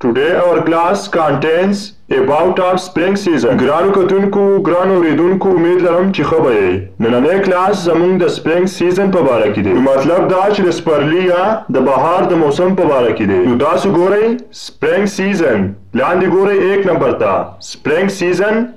Today our class contains about our spring season ګرانو کتونکو ګرانو اوریدونکو امید لرم چې ښه به یئ نننی کلاس زموږ د سپرنګ سیزن په باره کې دی نو مطلب دا چې د سپرلي یا د بهار د موسم په باره کې دی نو تاسو ګورئ سپرنګ سیزن لاندې ګورئ ایک نمبر ته سپرنګ سیزن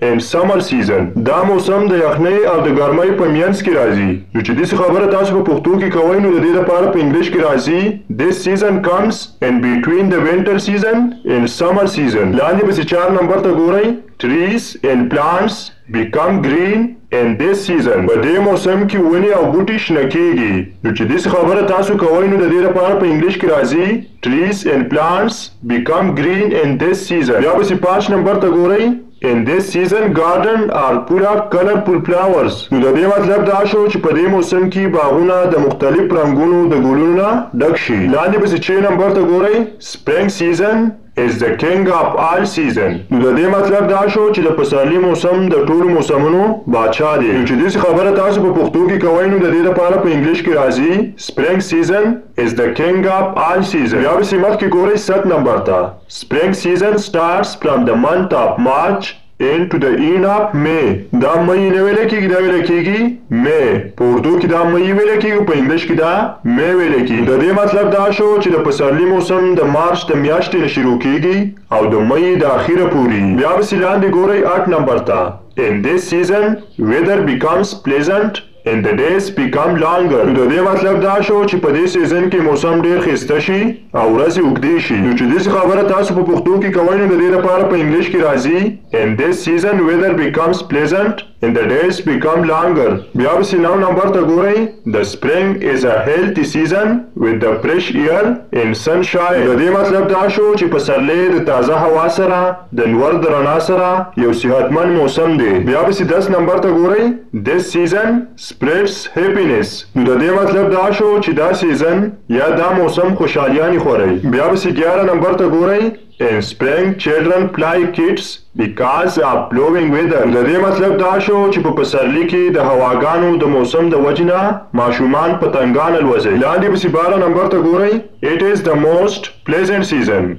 In summer season، دا موسم د یخنۍ او د ګرمۍ په مینځ کې راځي، نو چې داسې خبره تاسو په پښتو کې کوئ نو د دې لپاره په انګلیش کې راځي This season comes in between the winter season and summer season لاندې پسې چار نمبر ته ګورئ Trees and plants become green in this season په دې موسم کې ونې او بوټي شنه کېږي، نو چې داسې خبره تاسو کوئ نو د دې لپاره په انګلیش کې راځي Trees and plants become green in this season بیا پسې پانچ نمبر ته ګورئ In this season garden are full of colorful flowers نو د دې مطلب دا شو چې په دې موسم کې باغونه د مختلف رنګونو د ګلونو نه ډک شي لاندې پسې چه نمبر ته ګورئ Spring season is the king of all season نو د دې مطلب دا شو چې د پسرلي موسم د ټولو موسمونو باچا دی نو چې داسې خبره تاسو په پښتو کې کوئ نو د دې لپاره په انګلیش کې راځي Spring season Is the king up all season بیا وسی مخکی ګورئ ست نمبر ته Spring season starts from the month of March and to the end of May دا مئی نه ویل کیږي دا ویل کیږي می په اردو کې دا مئی ویل کیږي په انګلیش کې دا می ویل کیږي د دې مطلب دا شو چې د پسرلی موسم د مارچ د میاشتې نه شروع کیږي او د مئی د اخیره پوري بیا وسی لاندې ګورئ اټ نمبر ته In this season weather becomes pleasant ان د ډیز بیکم لانګر نو د دې مطلب دا شو چې په دې سیزن کې موسم ډیر خسته شي او ورځې اوږدې شي نو چې داسې خبره تاسو په پښتو کې کوئ نو د دې لپاره په انګلیش کې راځي ان دیز سیزن ویدر بیکمز پلیزنټ ان د ډیز بیکم لانګر بیا پسې نو نمبر ته ګورئ د سپرینګ از ا هیلتي سیزن ویت د فریش ایر ان سن شاین نو د دې مطلب دا شو چې پسرلی د تازه هوا سره د لور د رڼا سره یو صحتمند موسم دی بیا پسې دس نمبر ته ګورئ This season spreads happiness نو د دې مطلب دا شو چې دا سیزن یا دا موسم خوشحالیانې خورئ بیا پسې ګیاره نمبر ته ګورئ In spring children fly kits because of blowing weather نو د دې مطلب دا شو چې په پسرلي کې د هواګانو د موسم د وجې نه ماشومان پتنګان الوځي لاندې پسې باره نمبر ته ګورئ It is the most pleasant season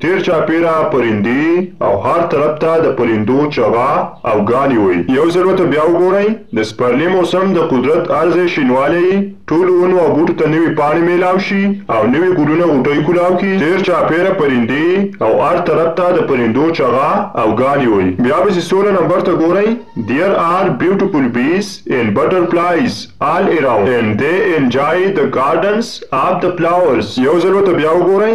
تېر چاپېره پرندې او هر طرف ته د پرندو چغا او ګانې وئ. یو ځل ورته بیا وګورئ، د سپرلې موسم د قدرت ارزی شینوالی یې ټولو ونو او بوټو ته نوې پاڼې مېلاو شي او نوې ګلونه غوټۍ کولاو کړي، تېر چاپېره پرندې او هر طرف ته د پرندو چغا او ګانې وئ. بیا به چې سوله نمبر ته ګورئ، There are beautiful bees and butterflies all around and they enjoy the gardens of the flowers یو ځل ورته بیا وګورئ،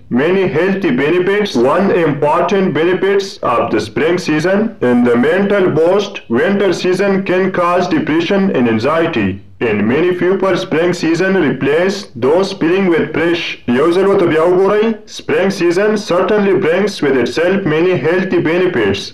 many healthy benefits. One important benefits of the spring season in the mental boost, winter season can cause depression and anxiety. In many people, spring season replace those feeling with fresh. Spring season certainly brings with itself many healthy benefits.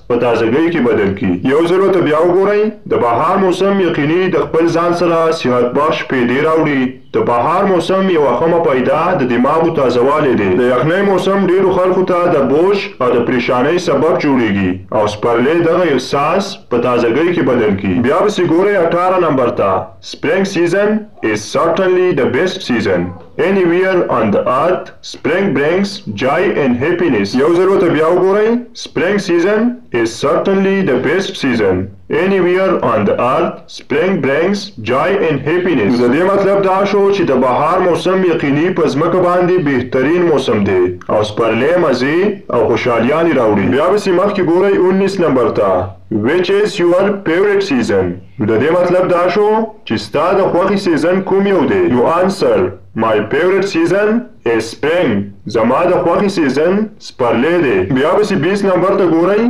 په تازګۍ کې بدل کړي. یو ځل ورته بیا وګورئ. د بهار موسم یقیني د خپل ځان سره صحت بخش پیدې راوړي. د بهار موسم یوه خمه پیدا د دماغو تازه والی دی. د یخنۍ موسم ډېرو خلکو ته د بوج او د پرېشانۍ سبب جوړېږي او سپرلی دغه احساس په تازګۍ کې بدل کړي. بیا پسې ګورئ اټاره نمبر ته، Spring season is certainly the best season. اینی ویر آن د ارت، سپرنګ برینګس جای اینډ هیپینیس یو ځل ورته بیا وګورئ، سپرنګ سیزن ایز سرټنلی د بیسټ سیزن اینی ویر آن د ارت، سپرنګ برینګس جای اینډ هیپینیس نو د دې مطلب دا شو چې د بهار موسم یقیني په ځمکه باندې بهترین موسم دی او سپرلی مزې او خوشحالیانې راوړي بیا پسې مخکې ګورئ انیس نمبر ته Which is your favorite season؟ نو د دې مطلب دا شو چې ستا د خوښې سیزن کوم یو دی؟ یو انسر، مای فیورټ سیزن ایز سپرینګ، زما د خوښې سیزن سپرلی دی. بیا پسې بیست نمبر ته ګورئ،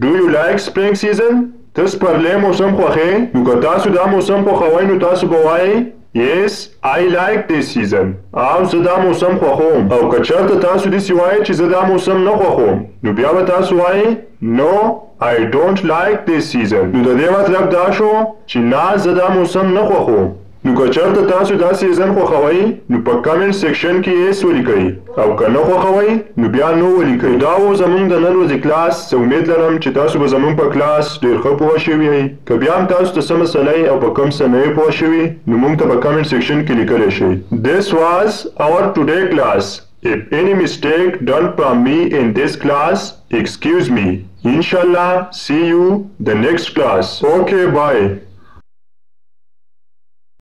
ډو یو لایک سپرینګ سیزن، ته سپرلی موسم خوښې؟ نو که تاسو دا موسم خوښوئ نو تاسو به وایئ، یس، آی لایک دیس سیزن، آو زه دا موسم خوښوم، او که چرته تاسو داسې وایئ چې زه دا موسم نه خوښوم نو بیا به تاسو وایئ، نو. I don't like this season نو د دې مطلب دا شو چې نه زه دا موسم نه خوښوم نو که چرته تاسو دا سیزن خوښوئ نو په کمنټ سیکشن کې Yes ولیکئ او که نه خوښوئ نو بیا No ولیکئ نو دا وو زمونږ د نن ورځې کلاس زه امید لرم چې تاسو به زمونږ په کلاس ډیر ښه پوه شوي یئ که بیا هم تاسو ته څه مسله او په کوم څه نه یئ پوه شوي نو مونږ ته په کمنټ سیکشن کې لیکلی شئ This was our today class If any mistake done from me in this class, excuse me. Inshallah, see you the next class. Okay, bye.